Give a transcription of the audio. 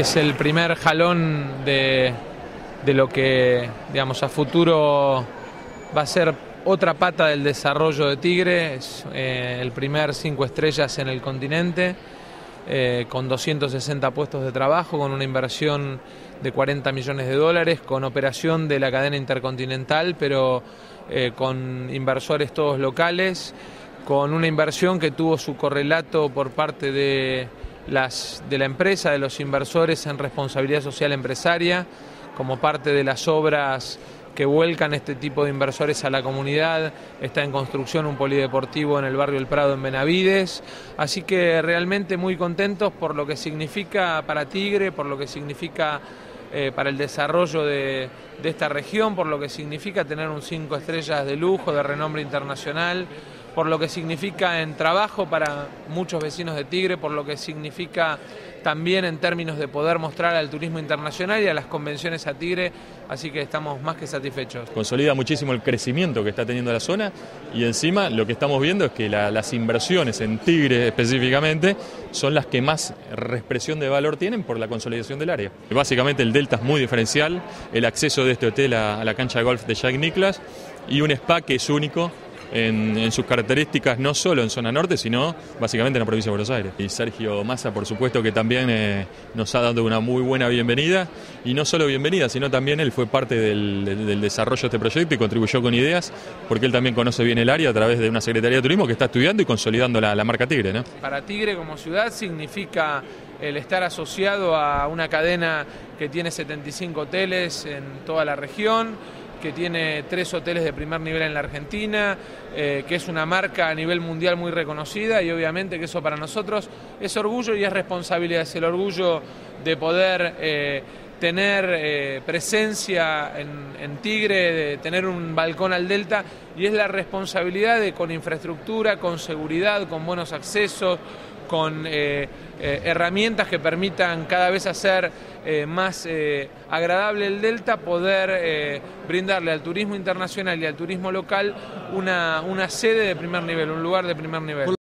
es el primer jalón de, de lo que, digamos, a futuro va a ser otra pata del desarrollo de Tigre, es eh, el primer cinco estrellas en el continente, eh, con 260 puestos de trabajo, con una inversión de 40 millones de dólares, con operación de la cadena intercontinental, pero eh, con inversores todos locales, con una inversión que tuvo su correlato por parte de, de la empresa, de los inversores en responsabilidad social empresaria, como parte de las obras que vuelcan este tipo de inversores a la comunidad. Está en construcción un polideportivo en el barrio El Prado en Benavides. Así que realmente muy contentos por lo que significa para Tigre, por lo que significa eh, para el desarrollo de, de esta región, por lo que significa tener un cinco estrellas de lujo, de renombre internacional por lo que significa en trabajo para muchos vecinos de Tigre, por lo que significa también en términos de poder mostrar al turismo internacional y a las convenciones a Tigre, así que estamos más que satisfechos. Consolida muchísimo el crecimiento que está teniendo la zona y encima lo que estamos viendo es que la, las inversiones en Tigre específicamente son las que más expresión de valor tienen por la consolidación del área. Básicamente el delta es muy diferencial, el acceso de este hotel a, a la cancha de golf de Jack Nicklaus y un spa que es único en, en, sus características, no solo en zona norte, sino básicamente en la provincia de Buenos Aires. Y Sergio Massa, por supuesto, que también eh, nos ha dado una muy buena bienvenida, y no solo bienvenida, sino también él fue parte del, del, del, desarrollo de este proyecto y contribuyó con ideas, porque él también conoce bien el área a través de una Secretaría de Turismo que está estudiando y consolidando la, la marca Tigre. ¿no? Para Tigre como ciudad significa el estar asociado a una cadena que tiene 75 hoteles en toda la región, que tiene tres hoteles de primer nivel en la Argentina, eh, que es una marca a nivel mundial muy reconocida y obviamente que eso para nosotros es orgullo y es responsabilidad, es el orgullo de poder eh, tener eh, presencia en, en, Tigre, de tener un balcón al delta y es la responsabilidad de con infraestructura, con seguridad, con buenos accesos, con eh, eh, herramientas que permitan cada vez hacer eh, más agradable el delta, poder brindarle al turismo internacional y al turismo local una, una sede de primer nivel, un lugar de primer nivel.